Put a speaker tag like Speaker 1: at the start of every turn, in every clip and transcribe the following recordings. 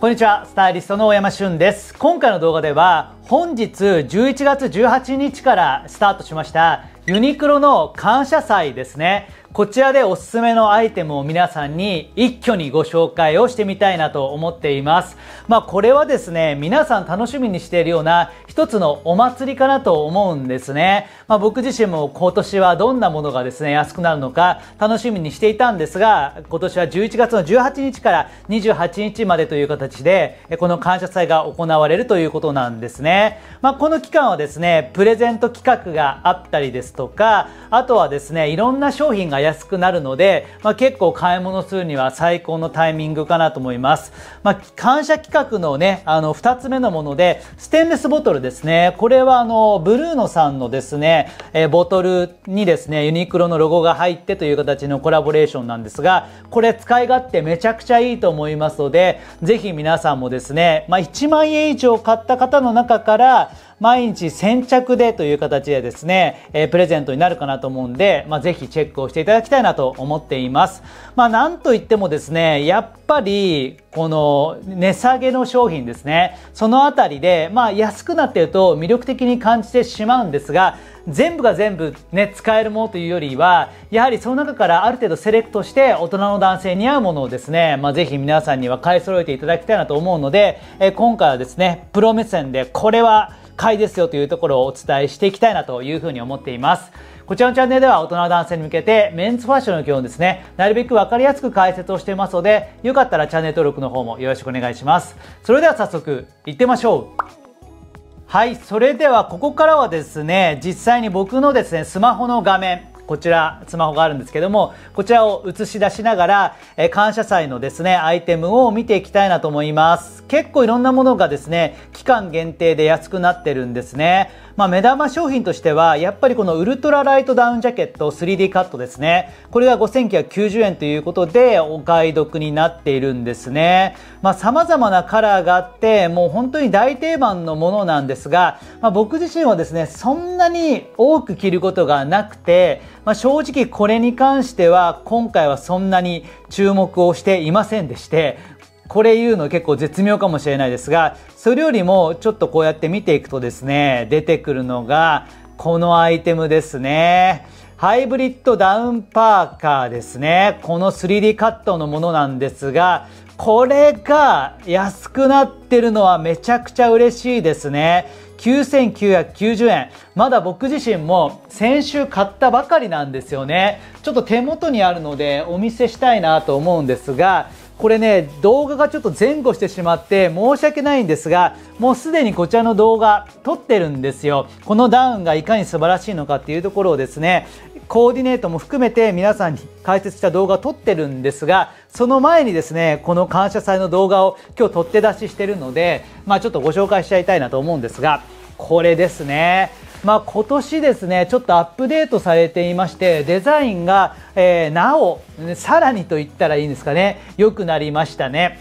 Speaker 1: こんにちは、スタイリストの大山俊です。今回の動画では、本日11月18日からスタートしましたユニクロの感謝祭ですね。こちらでおすすめのアイテムを皆さんに一挙にご紹介をしてみたいなと思っています。まあこれはですね、皆さん楽しみにしているような一つのお祭りかなと思うんですね。まあ僕自身も今年はどんなものがですね、安くなるのか楽しみにしていたんですが、今年は11月の18日から28日までという形で、この感謝祭が行われるということなんですね。まあこの期間はですね、プレゼント企画があったりですとか、あとはですね、いろんな商品が安くなるので、まあ、結構買い物するには最高のタイミングかなと思います。まあ、感謝企画のね、あの、二つ目のもので、ステンレスボトルですね。これはあの、ブルーノさんのですね、えー、ボトルにですね、ユニクロのロゴが入ってという形のコラボレーションなんですが、これ使い勝手めちゃくちゃいいと思いますので、ぜひ皆さんもですね、まあ、1万円以上買った方の中から、毎日先着でという形でですね、えー、プレゼントになるかなと思うんで、まあ、ぜひチェックをしていただきたいなと思っています。まあ、なんといってもですね、やっぱり、この値下げの商品ですね、そのあたりで、まあ、安くなっていると魅力的に感じてしまうんですが、全部が全部ね、使えるものというよりは、やはりその中からある程度セレクトして大人の男性に合うものをですね、まあ、ぜひ皆さんには買い揃えていただきたいなと思うので、え今回はですね、プロ目線でこれは回ですよというところをお伝えしていきたいなというふうに思っています。こちらのチャンネルでは大人の男性に向けてメンズファッションの基本ですね、なるべくわかりやすく解説をしていますので、よかったらチャンネル登録の方もよろしくお願いします。それでは早速行ってみましょう。はい、それではここからはですね、実際に僕のですね、スマホの画面、こちらスマホがあるんですけどもこちらを映し出しながら、え感謝祭のですねアイテムを見ていきたいなと思います。結構いろんなものがですね期間限定で安くなってるんですね。まあ、目玉商品としてはやっぱりこのウルトラライトダウンジャケット 3D カットですね。これが5990円ということでお買い得になっているんですね。まあ様々なカラーがあってもう本当に大定番のものなんですが、まあ、僕自身はですねそんなに多く着ることがなくて、まあ、正直これに関しては今回はそんなに注目をしていませんでしてこれ言うの結構絶妙かもしれないですが、それよりもちょっとこうやって見ていくとですね、出てくるのが、このアイテムですね。ハイブリッドダウンパーカーですね。この 3D カットのものなんですが、これが安くなってるのはめちゃくちゃ嬉しいですね。9990円。まだ僕自身も先週買ったばかりなんですよね。ちょっと手元にあるのでお見せしたいなと思うんですが、これね、動画がちょっと前後してしまって申し訳ないんですが、もうすでにこちらの動画撮ってるんですよ。このダウンがいかに素晴らしいのかっていうところをですね、コーディネートも含めて皆さんに解説した動画を撮ってるんですが、その前にですね、この感謝祭の動画を今日取って出ししてるので、まあちょっとご紹介しちゃいたいなと思うんですが、これですね。まあ、今年ですね、ちょっとアップデートされていまして、デザインが、えー、なお、さらにと言ったらいいんですかね、良くなりましたね。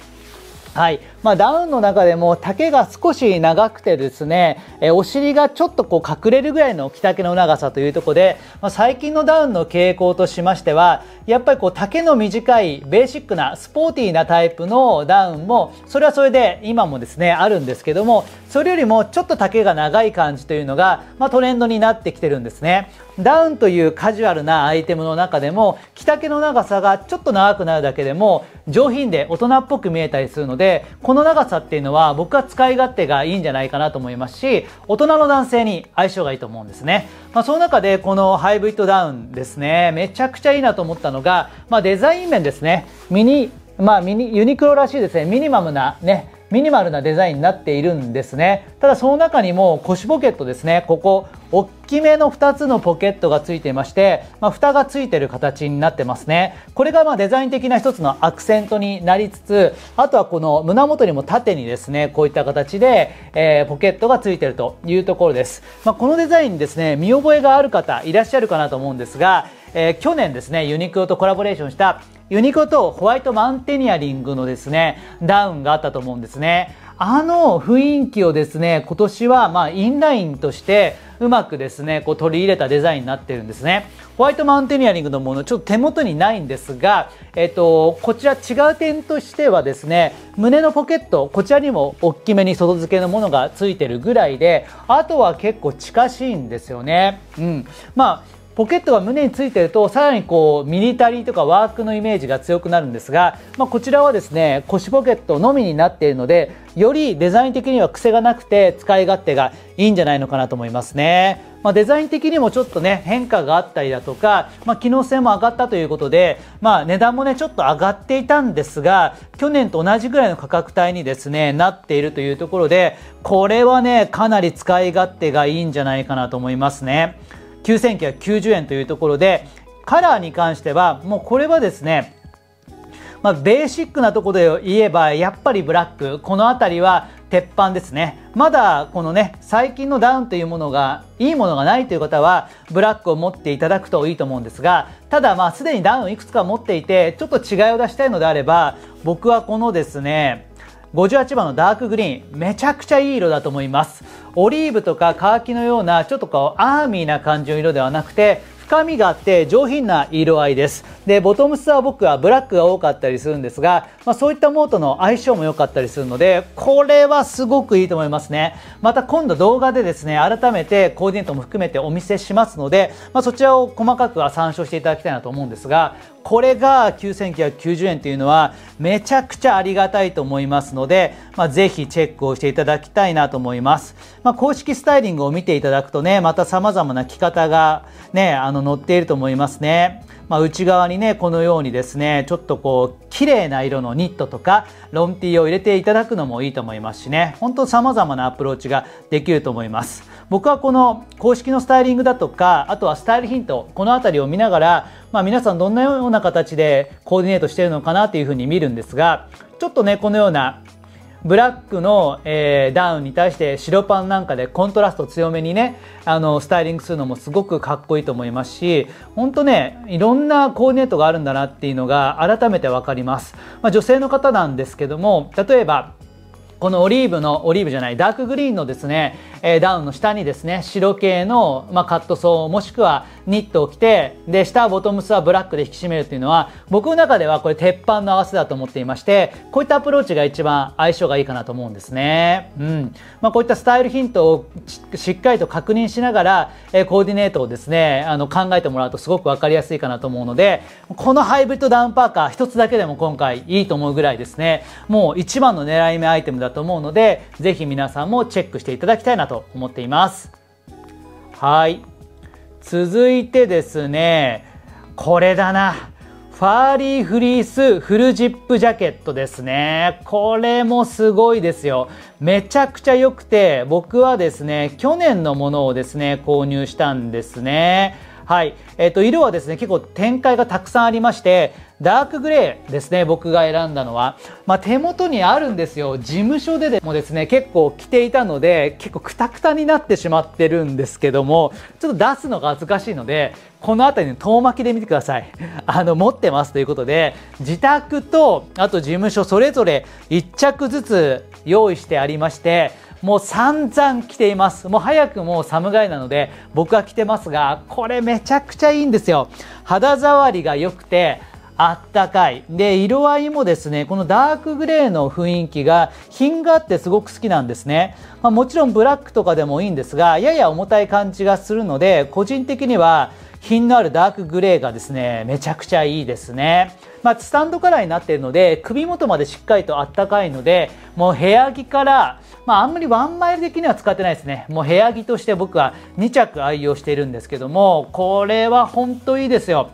Speaker 1: はい。まあ、ダウンの中でも丈が少し長くてですね、えお尻がちょっとこう隠れるぐらいの着丈の長さというところで、まあ、最近のダウンの傾向としましては、やっぱりこう丈の短いベーシックなスポーティーなタイプのダウンも、それはそれで今もですね、あるんですけども、それよりもちょっと丈が長い感じというのが、まあ、トレンドになってきてるんですね。ダウンというカジュアルなアイテムの中でも、着丈の長さがちょっと長くなるだけでも、上品で大人っぽく見えたりするので、このの長さっていうのは僕は使い勝手がいいんじゃないかなと思いますし、大人の男性に相性がいいと思うんですね。まあ、その中でこのハイブリッドダウンですね、めちゃくちゃいいなと思ったのが、まあ、デザイン面ですね。ミニ、まあミニ、ユニクロらしいですね、ミニマムなね、ミニマルなデザインになっているんですね。ただその中にも腰ポケットですね。ここ、大きめの2つのポケットがついていまして、まあ、蓋がついている形になってますね。これがまあデザイン的な一つのアクセントになりつつ、あとはこの胸元にも縦にですね、こういった形で、えー、ポケットがついているというところです。まあ、このデザインにですね、見覚えがある方いらっしゃるかなと思うんですが、えー、去年ですね、ユニクロとコラボレーションしたユニクロとホワイトマウンテニアリングのですね、ダウンがあったと思うんですね。あの雰囲気をですね、今年はまインラインとしてうまくですねこう取り入れたデザインになってるんですね。ホワイトマウンテニアリングのものちょっと手元にないんですが、えっと、こちら違う点としてはですね胸のポケットこちらにも大きめに外付けのものがついてるぐらいであとは結構近しいんですよね。うん。まあポケットが胸についてるとさらにこうミリタリーとかワークのイメージが強くなるんですが、まあ、こちらはですね腰ポケットのみになっているのでよりデザイン的には癖がなくて使い勝手がいいんじゃないのかなと思いますね。まあ、デザイン的にもちょっとね変化があったりだとか、まあ、機能性も上がったということで、まあ、値段もねちょっと上がっていたんですが去年と同じぐらいの価格帯にですねなっているというところでこれはねかなり使い勝手がいいんじゃないかなと思いますね。9990円というところでカラーに関してはもうこれはですねまあ、ベーシックなところで言えばやっぱりブラックこの辺りは鉄板ですね。まだこのね最近のダウンというものがいいものがないという方はブラックを持っていただくといいと思うんですがただまあすでにダウンいくつか持っていてちょっと違いを出したいのであれば僕はこのですね58番のダークグリーンめちゃくちゃいい色だと思います。オリーブとかカーキのようなちょっとこうアーミーな感じの色ではなくて深みがあって上品な色合いです。でボトムスは僕はブラックが多かったりするんですが、まあ、そういったものとの相性も良かったりするのでこれはすごくいいと思いますね。また今度動画でですね改めてコーディネートも含めてお見せしますので、まあ、そちらを細かくは参照していただきたいなと思うんですがこれが9990円というのはめちゃくちゃありがたいと思いますので、まあ、ぜひチェックをしていただきたいなと思います、まあ、公式スタイリングを見ていただくとねまた様々な着方がねあの載っていると思いますね。まあ、内側にねこのようにですねちょっとこう綺麗な色のニットとかロンティーを入れていただくのもいいと思いますしね。本当様々なアプローチができると思います。僕はこの公式のスタイリングだとかあとはスタイルヒントこの辺りを見ながら、まあ、皆さんどんなような形でコーディネートしてるのかなというふうに見るんですがちょっとねこのようなブラックの、えー、ダウンに対して白パンなんかでコントラスト強めにねあのスタイリングするのもすごくかっこいいと思いますし本当ねいろんなコーディネートがあるんだなっていうのが改めて分かります、まあ、女性の方なんですけども例えばこのオリーブのオリーブじゃないダークグリーンのですね、え、ダウンの下にですね白系の、まあ、カットソーもしくはニットを着てで下ボトムスはブラックで引き締めるっていうのは僕の中ではこれ鉄板の合わせだと思っていましてこういったアプローチが一番相性がいいかなと思うんですね、うん。まあ、こういったスタイルヒントをしっかりと確認しながら、え、コーディネートをですねあの考えてもらうとすごく分かりやすいかなと思うのでこのハイブリッドダウンパーカー一つだけでも今回いいと思うぐらいですね。もう一番の狙い目アイテムだだと思うのでぜひ皆さんもチェックしていただきたいなと思っていますはい続いてですねこれだなファーリーフリースフルジップジャケットですね。これもすごいですよ。めちゃくちゃ良くて、僕はですね、去年のものをですね、購入したんですね。はい。えっ、ー、と、色はですね、結構展開がたくさんありまして、ダークグレーですね、僕が選んだのは。まあ、手元にあるんですよ。事務所ででもですね、結構着ていたので、結構クタクタになってしまってるんですけども、ちょっと出すのが恥ずかしいので、この辺りの遠巻きで見てください。あの、持ってますということで、自宅と、あと事務所それぞれ1着ずつ用意してありまして、もう散々着ています。もう早くもう寒がりなので僕は着てますがこれめちゃくちゃいいんですよ。肌触りが良くてあったかい。で色合いもですねこのダークグレーの雰囲気が品があってすごく好きなんですね、まあ、もちろんブラックとかでもいいんですがやや重たい感じがするので個人的には品のあるダークグレーがですねめちゃくちゃいいですね。まあ、スタンドカラーになっているので首元までしっかりとあったかいのでもう部屋着から、まあ、あんまりワンマイル的には使ってないですね。もう部屋着として僕は2着愛用しているんですけどもこれは本当いいですよ。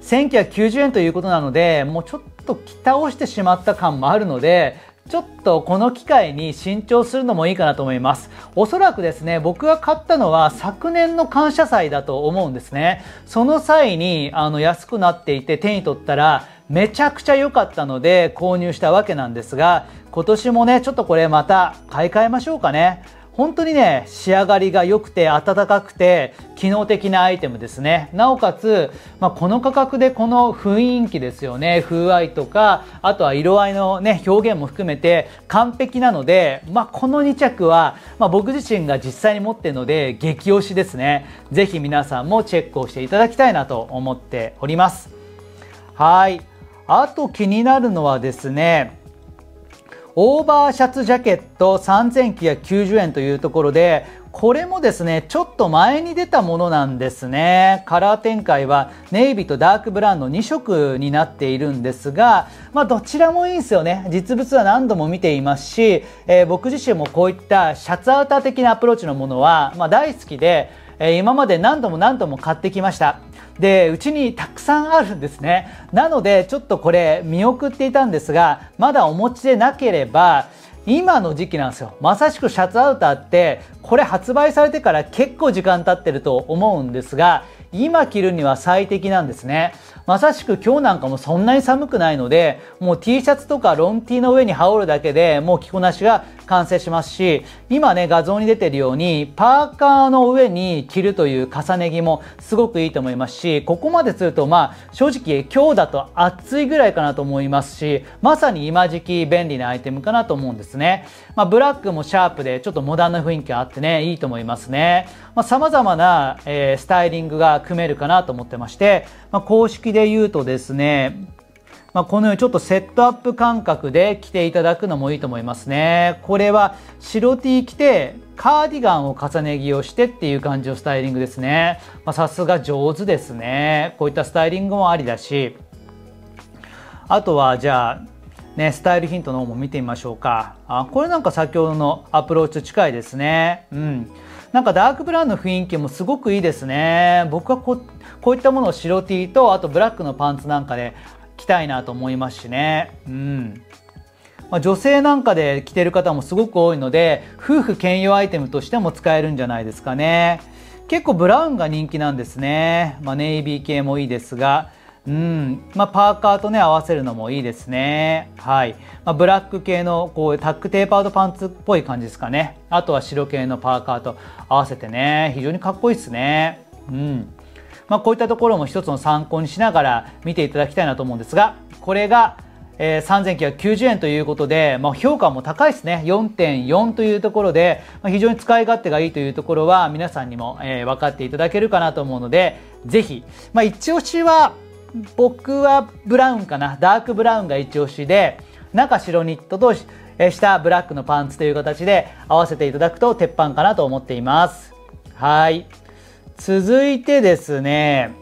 Speaker 1: 1990円ということなのでもうちょっと着倒してしまった感もあるのでちょっとこの機会に新調するのもいいかなと思います。おそらくですね僕が買ったのは昨年の感謝祭だと思うんですね。その際にあの安くなっていて手に取ったらめちゃくちゃ良かったので購入したわけなんですが今年もねちょっとこれまた買い替えましょうかね。本当にね仕上がりが良くて暖かくて機能的なアイテムですね。なおかつ、まあ、この価格でこの雰囲気ですよね。風合いとかあとは色合いのね表現も含めて完璧なので、まあ、この2着は、まあ、僕自身が実際に持ってるので激推しですね。ぜひ皆さんもチェックをしていただきたいなと思っております。はい。あと気になるのはですねオーバーシャツジャケット3990円というところでこれもですねちょっと前に出たものなんですね。カラー展開はネイビーとダークブラウンの2色になっているんですが、まあ、どちらもいいんですよね。実物は何度も見ていますし、えー、僕自身もこういったシャツアウター的なアプローチのものは、まあ、大好きで、えー、今まで何度も何度も買ってきました。でうちにたくさんあるんですね。なのでちょっとこれ見送っていたんですがまだお持ちでなければ今の時期なんですよ。まさしくシャツアウターってこれ発売されてから結構時間経ってると思うんですが今着るには最適なんですね。まさしく今日なんかもそんなに寒くないのでもう T シャツとかロン T の上に羽織るだけでもう着こなしが完成しますし今ね画像に出てるようにパーカーの上に着るという重ね着もすごくいいと思いますしここまでするとまあ正直今日だと暑いぐらいかなと思いますしまさに今時期便利なアイテムかなと思うんですね、まあ、ブラックもシャープでちょっとモダンな雰囲気あってねいいと思いますね。さまざ、まな、えー、スタイリングが組めるかなと思ってまして、まあ、公式で言うとですねまあ、このようにちょっとセットアップ感覚で着ていただくのもいいと思いますね。これは白 T 着てカーディガンを重ね着をしてっていう感じのスタイリングですね。さすが上手ですね。こういったスタイリングもありだし、あとはじゃあ、ね、スタイルヒントの方も見てみましょうか。あ、これなんか先ほどのアプローチと近いですね。うん。なんかダークブラウンの雰囲気もすごくいいですね。僕はここういったものを白 T とあとブラックのパンツなんかで着たいなと思いますしね。うん。まあ、女性なんかで着てる方もすごく多いので、夫婦兼用アイテムとしても使えるんじゃないですかね。結構ブラウンが人気なんですね。まあ、ネイビー系もいいですが、うん、まあ、パーカーとね、合わせるのもいいですね。はい。まあ、ブラック系の、こう、タックテーパードパンツっぽい感じですかね。あとは白系のパーカーと合わせてね、非常にかっこいいですね。うん。まあ、こういったところも一つの参考にしながら見ていただきたいなと思うんですがこれが、えー、3990円ということで、まあ、評価も高いですね。4.4というところで、まあ、非常に使い勝手がいいというところは皆さんにも、えー、分かっていただけるかなと思うのでぜひ、まあ、一押しは僕はブラウンかな。ダークブラウンが一押しで中白ニットと下ブラックのパンツという形で合わせていただくと鉄板かなと思っています。はい。続いてですね。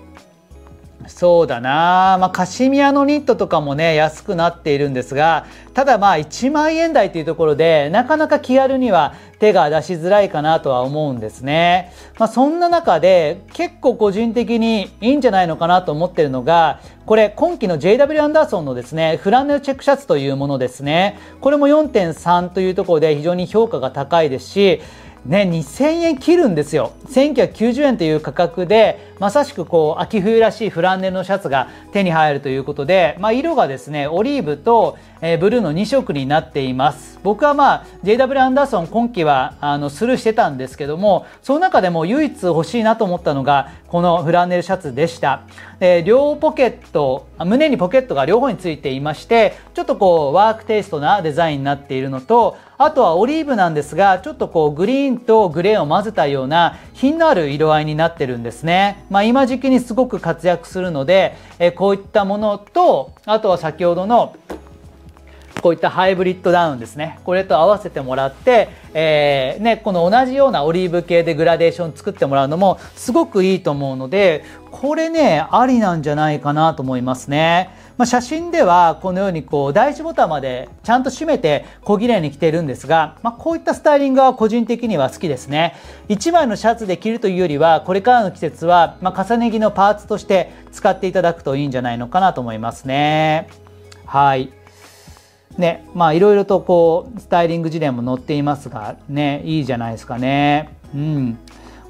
Speaker 1: そうだな、まあ、カシミヤのニットとかもね安くなっているんですがただまあ1万円台というところでなかなか気軽には手が出しづらいかなとは思うんですね、まあ、そんな中で結構個人的にいいんじゃないのかなと思ってるのがこれ今季の JW アンダーソンのですねフランネルチェックシャツというものですね。これも4.3というところで非常に評価が高いですしね、2000円切るんですよ。1990円という価格でまさしくこう秋冬らしいフランネルのシャツが手に入るということで、まあ、色がですねオリーブと、えー、ブルーの2色になっています。僕はまあ JW アンダーソン今季はあのスルーしてたんですけどもその中でも唯一欲しいなと思ったのがこのフランネルシャツでした、え、両ポケット胸にポケットが両方についていましてちょっとこうワークテイストなデザインになっているのとあとはオリーブなんですがちょっとこうグリーンとグレーを混ぜたような品のある色合いになってるんですね、まあ、今時期にすごく活躍するので、えこういったものとあとは先ほどのこういったハイブリッドダウンですねこれと合わせてもらって、えー、ね、この同じようなオリーブ系でグラデーション作ってもらうのもすごくいいと思うのでこれねありなんじゃないかなと思いますね。まあ、写真ではこのようにこう第一ボタンまでちゃんと締めて小綺麗に着ているんですが、まあ、こういったスタイリングは個人的には好きですね。1枚のシャツで着るというよりはこれからの季節は、ま重ね着のパーツとして使っていただくといいんじゃないのかなと思いますね。はい。ねまあいろいろとこうスタイリング事例も載っていますがねいいじゃないですかね。うん、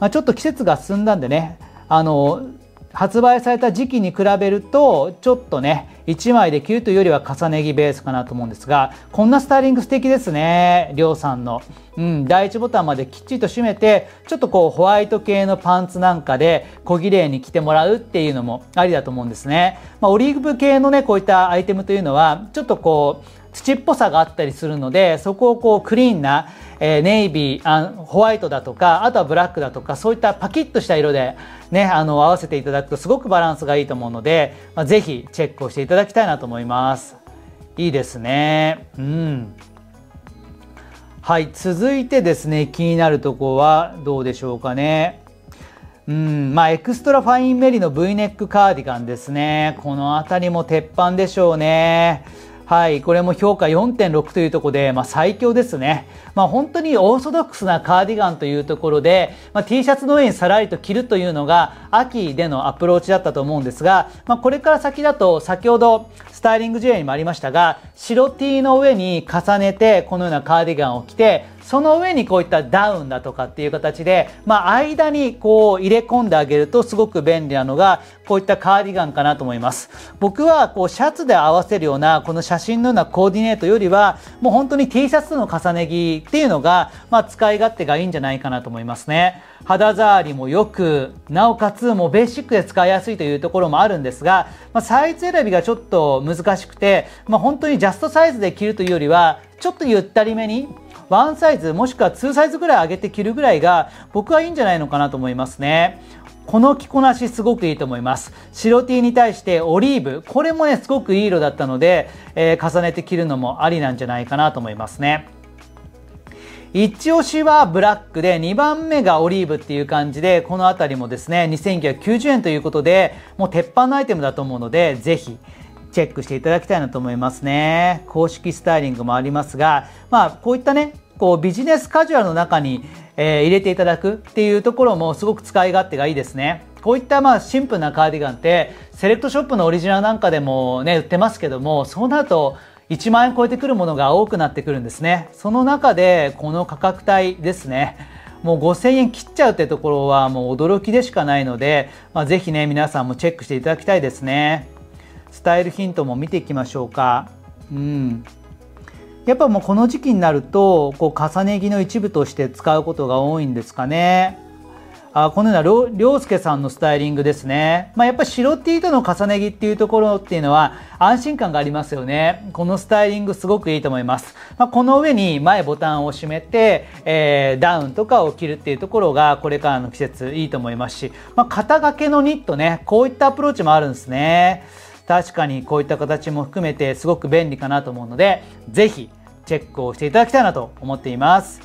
Speaker 1: まあ、ちょっと季節が進んだんでねあの発売された時期に比べるとちょっとね1枚で着るというよりは重ね着ベースかなと思うんですがこんなスタイリング素敵ですねりょうさんの、うん、第1ボタンまできっちりと締めてちょっとこうホワイト系のパンツなんかで小綺麗に着てもらうっていうのもありだと思うんですね、まあ、オリーブ系のねこういったアイテムというのはちょっとこう土っぽさがあったりするのでそこをこうクリーンな、えー、ネイビーあホワイトだとかあとはブラックだとかそういったパキッとした色で、ね、あの合わせていただくとすごくバランスがいいと思うので、まあ、ぜひチェックをしていただきたいなと思いますいいですねうんはい続いてですね気になるとこはどうでしょうかねうんまあ、エクストラファインメリノ V ネックカーディガンですね。この辺りも鉄板でしょうね。はい、これも評価4.6というところで、まあ、最強ですね。まあ、本当にオーソドックスなカーディガンというところで、まあ、T シャツの上にさらりと着るというのが秋でのアプローチだったと思うんですが、まあ、これから先だと先ほどスタイリング事例にもありましたが白 T の上に重ねてこのようなカーディガンを着てその上にこういったダウンだとかっていう形で、まあ、間にこう入れ込んであげるとすごく便利なのがこういったカーディガンかなと思います。僕はこうシャツで合わせるようなこの写真のようなコーディネートよりはもう本当に T シャツの重ね着っていうのが、まあ、使い勝手がいいんじゃないかなと思いますね。肌触りもよくなおかつもうベーシックで使いやすいというところもあるんですが、まあ、サイズ選びがちょっと難しくて、まあ、本当にジャストサイズで着るというよりはちょっとゆったりめにワンサイズもしくは2サイズぐらい上げて着るぐらいが僕はいいんじゃないのかなと思いますね。この着こなしすごくいいと思います。白 T に対してオリーブ、これもね、すごくいい色だったので、えー、重ねて着るのもありなんじゃないかなと思いますね。一押しはブラックで2番目がオリーブっていう感じでこの辺りもですね2990円ということでもう鉄板のアイテムだと思うのでぜひチェックしていただきたいなと思いますね。公式スタイリングもありますが、まあ、こういったね、こうビジネスカジュアルの中に、えー、入れていただくっていうところもすごく使い勝手がいいですね。こういったまあシンプルなカーディガンってセレクトショップのオリジナルなんかでもね売ってますけどもそうなると1万円超えてくるものが多くなってくるんですねその中でこの価格帯ですねもう5000円切っちゃうってところはもう驚きでしかないので、まあ、ぜひね皆さんもチェックしていただきたいですねスタイルヒントも見ていきましょうか。うん、やっぱもうこの時期になるとこう重ね着の一部として使うことが多いんですかね。あこのような涼介さんのスタイリングですね。まあ、やっぱ白 T との重ね着っていうところっていうのは安心感がありますよね。このスタイリングすごくいいと思います。まあ、この上に前ボタンを閉めて、えー、ダウンとかを着るっていうところがこれからの季節いいと思いますし、まあ、肩掛けのニットね、こういったアプローチもあるんですね。確かにこういった形も含めてすごく便利かなと思うのでぜひチェックをしていただきたいなと思っています。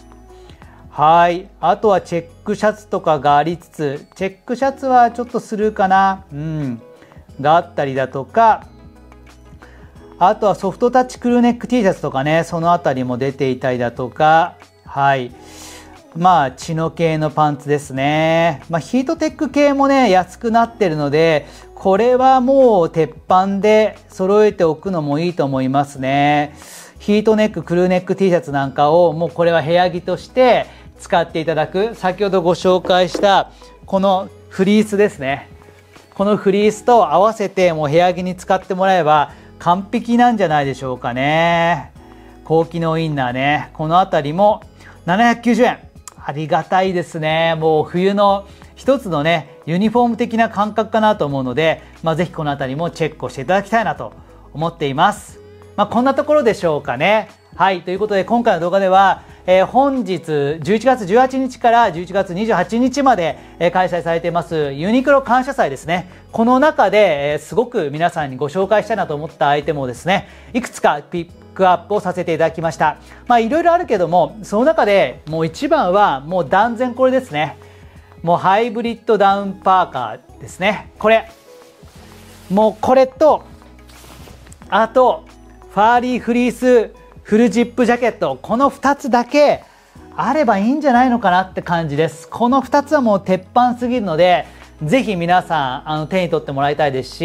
Speaker 1: はい。あとはチェックシャツとかがありつつチェックシャツはちょっとするかな。うん。があったりだとかあとはソフトタッチクルーネック T シャツとかねその辺りも出ていたりだとか。はい。まあ、チノ系のパンツですね。まあ、ヒートテック系もね、安くなってるので、これはもう鉄板で揃えておくのもいいと思いますね。ヒートネック、クルーネック T シャツなんかをもうこれは部屋着として使っていただく。先ほどご紹介したこのフリースですね。このフリースと合わせてもう部屋着に使ってもらえば完璧なんじゃないでしょうかね。高機能インナーね。この辺りも790円。ありがたいですね。もう冬の一つのね、ユニフォーム的な感覚かなと思うので、まあ、ぜひこの辺りもチェックをしていただきたいなと思っています。まあ、こんなところでしょうかね。はい。ということで、今回の動画では、えー、本日11月18日から11月28日まで、えー、開催されていますユニクロ感謝祭ですね。この中で、えー、すごく皆さんにご紹介したいなと思ったアイテムをですね、いくつかピックアップをさせていただきました。まあいろいろあるけども、その中でもう一番はもう断然これですね。もうハイブリッドダウンパーカーですね。これ。もうこれと、あと、ファーリーフリースフルジップジャケット。この2つだけあればいいんじゃないのかなって感じです。この2つはもう鉄板すぎるので、ぜひ皆さんあの手に取ってもらいたいですし、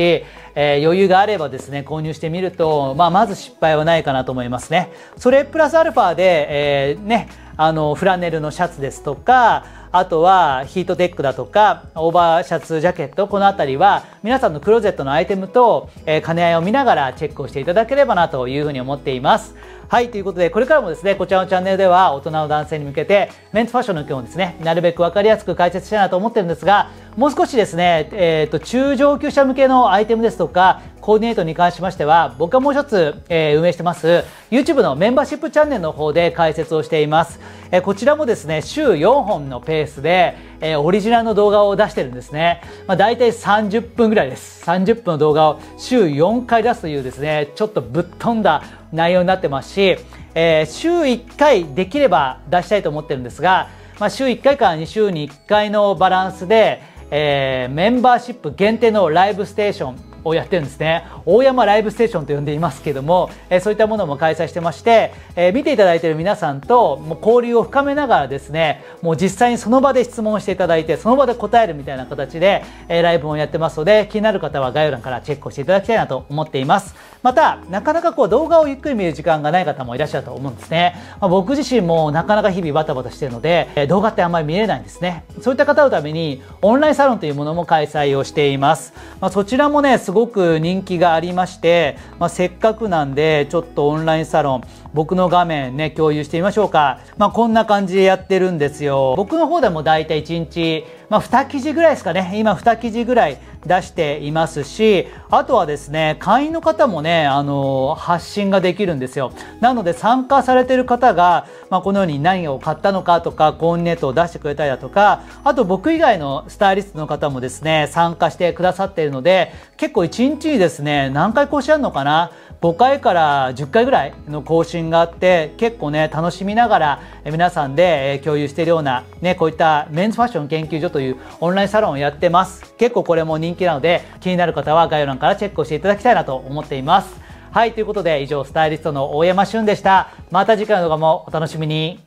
Speaker 1: えー、余裕があればですね購入してみると、まあ、まず失敗はないかなと思いますね。それプラスアルファで、えー、ねあのフラネルのシャツですとかあとはヒートテックだとか、オーバーシャツジャケット、このあたりは皆さんのクローゼットのアイテムと、え、兼ね合いを見ながらチェックをしていただければなというふうに思っています。はい、ということで、これからもですね、こちらのチャンネルでは大人の男性に向けて、メンツファッションの件をですね、なるべく分かりやすく解説したいなと思ってるんですが、もう少しですね、えっ、ー、と、中上級者向けのアイテムですとか、コーディネートに関しましては、僕はもう一つ、えー、運営してます、YouTube のメンバーシップチャンネルの方で解説をしています。えー、こちらもですね、週4本のペースで、えー、オリジナルの動画を出してるんですね。まあ、大体30分ぐらいです。30分の動画を週4回出すというですね、ちょっとぶっ飛んだ内容になってますし、えー、週1回できれば出したいと思ってるんですが、まあ、週1回から2週に1回のバランスで、えー、メンバーシップ限定のライブステーションをやってるんですね。大山ライブステーションと呼んでいますけども、えー、そういったものも開催してまして、えー、見ていただいている皆さんともう交流を深めながらですねもう実際にその場で質問していただいてその場で答えるみたいな形で、えー、ライブをやってますので気になる方は概要欄からチェックをしていただきたいなと思っています。またなかなかこう動画をゆっくり見る時間がない方もいらっしゃると思うんですね、まあ、僕自身もなかなか日々バタバタしてるので、え動画ってあんまり見れないんですね。そういった方のためにオンラインサロンというものも開催をしています、まあ、そちらもねすごく人気がありまして、まあ、せっかくなんでちょっとオンラインサロン僕の画面ね共有してみましょうか、まあ、こんな感じでやってるんですよ。僕の方でもだいたい1日、まあ、2記事ぐらいですかね。今2記事ぐらい出していますしあとはですね会員の方もねあの発信ができるんですよ。なので参加されてる方が、まあ、このように何を買ったのかとかコーディネートを出してくれたりだとかあと僕以外のスタイリストの方もですね参加してくださっているので結構1日にですね何回更新あるのかな5回から10回ぐらいの更新があって結構ね楽しみながら皆さんで共有しているようなねこういったメンズファッション研究所というオンラインサロンをやってます。結構これも人気なので気になる方は概要欄からチェックをしていただきたいなと思っています。はいということで以上スタイリストの大山俊でした。また次回の動画もお楽しみに。